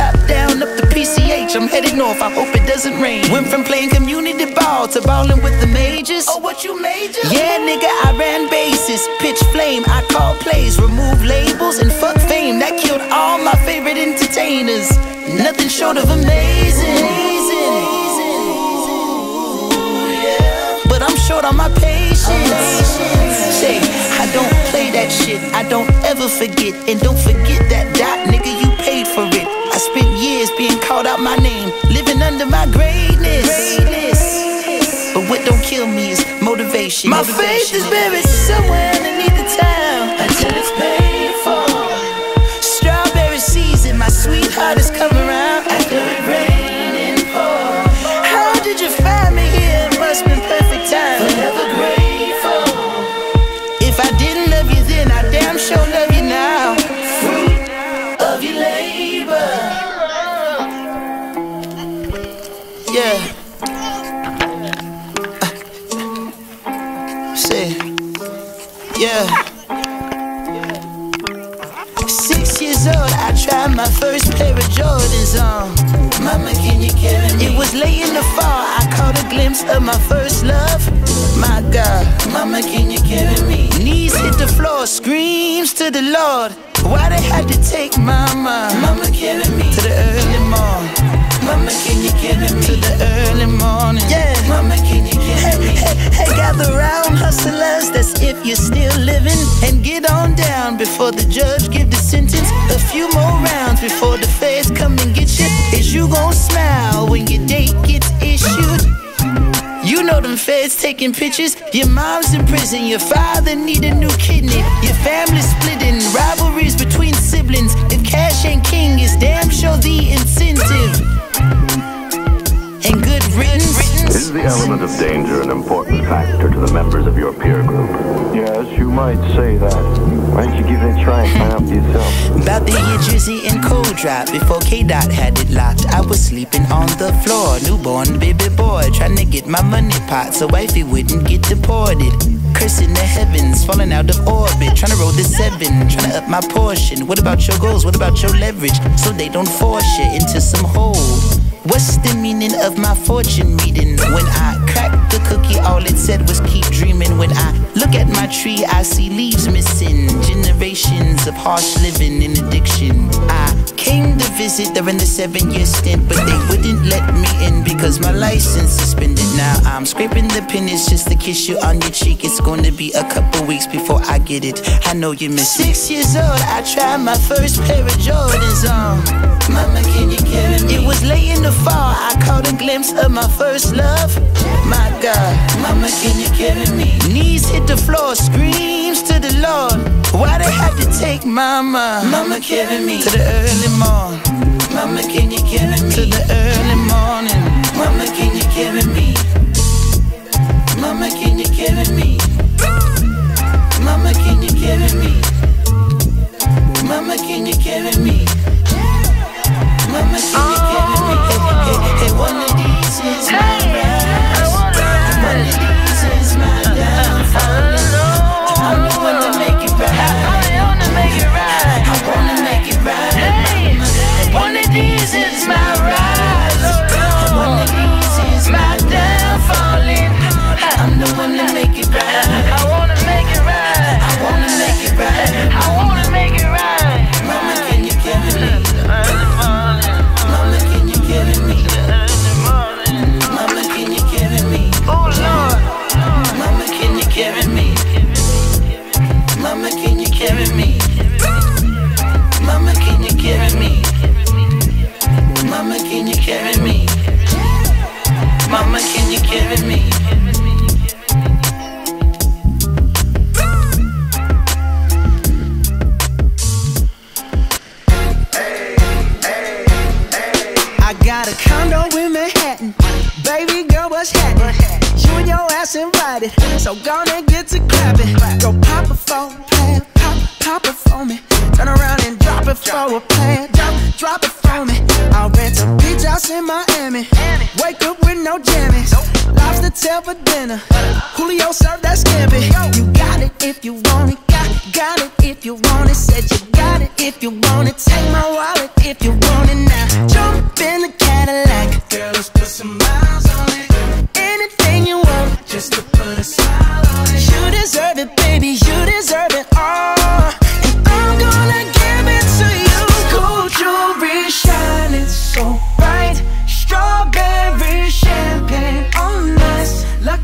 top down up the PCH. I'm headed north, I hope it doesn't rain. Went from playing community ball to balling with the majors. Oh, what you major? Yeah, nigga, I ran bases. Pitch flame, I call plays. Remove labels and fuck fame. That killed all my favorite entertainers. Nothing short of amazing. But I'm short on my patience. Say, I don't play that shit. I don't ever forget. And don't forget that dot, nigga, for it. I spent years being called out my name, living under my greatness. But what don't kill me is motivation. My faith is buried somewhere underneath the town Yeah. Say, yeah. Six years old, I tried my first pair of Jordans on. Mama, can you carry me? It was late in the fall, I caught a glimpse of my first love. My God, Mama, can you carry me? Knees hit the floor, screams to the Lord. Why they had to take Mama? Mama, carry me to the early morning. Mama, morning? Yeah, Mama, can you me? Hey, hey, hey, gather round, hustlers. That's if you're still living, and get on down before the judge give the sentence. A few more rounds before the feds come and get you. Is you gon' smile when your date gets issued? You know them feds taking pictures. Your mom's in prison, your father need a new kidney. Your family splitting, rivalries between siblings. If cash ain't king, it's damn sure the the element of danger an important factor to the members of your peer group? Yes, you might say that. Why don't you give it a try and find out for yourself? About the year Drizzy and Cold Drop Before K-Dot had it locked I was sleeping on the floor Newborn baby boy Trying to get my money pot So wifey wouldn't get deported Cursing the heavens Falling out of orbit Trying to roll the seven Trying to up my portion What about your goals? What about your leverage? So they don't force you into some hole What's the meaning of my fortune reading? When I cracked the cookie, all it said was keep dreaming. When I look at my tree, I see leaves missing. Generations of harsh living and addiction. I came to visit during the seven year stint, but they wouldn't let me in because my license suspended. Now I'm scraping the pennies just to kiss you on your cheek. It's to be a couple weeks before I get it. I know you miss it. Six years old, I tried my first pair of Jordans on. Mama, can glimpse of my first love. My God, Mama, can you carry me? Knees hit the floor, screams to the Lord. Why they have to take Mama? Mama, carry me to the early morning. Mama, can you carry me to the early morning? Mama, can you carry me? It a plan.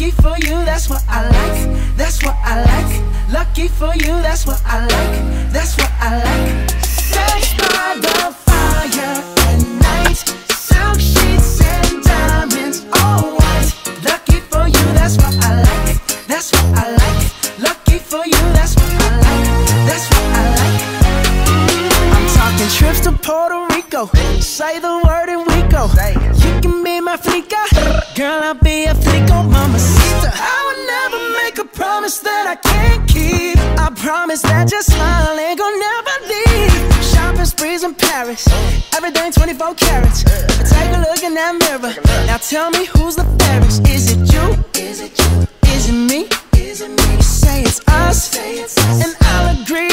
Lucky for you, that's what I like. That's what I like. Lucky for you, that's what I like. That's what I like. Sex by the fire at night. Silk sheets and diamonds, all white. Lucky for you, that's what I like. That's what I like. Lucky for you, that's what I like. That's what I like. I'm talking trips to Puerto Rico. Say the word Girl, I'll be a flico, mamacita. I would never make a promise that I can't keep. I promise that your smile ain't gonna never leave. Shopping sprees in Paris. Everything 24 carats. Take a look in that mirror. Now tell me who's the fairest. Is it you? Is it you? Is it me? Is it me? You Say it's us. And I'll agree,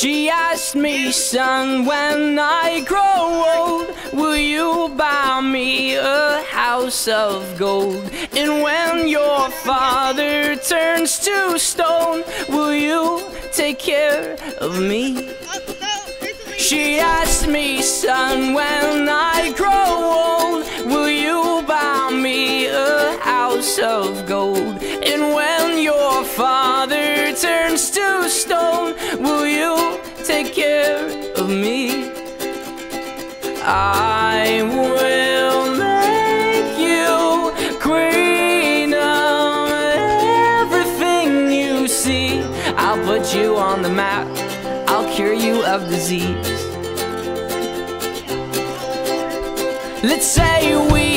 She asked me, son, when I grow old, will you buy me a house of gold? And when your father turns to stone, will you take care of me? She asked me, son, when me? I will make you queen of everything you see. I'll put you on the map. I'll cure you of disease. Let's say we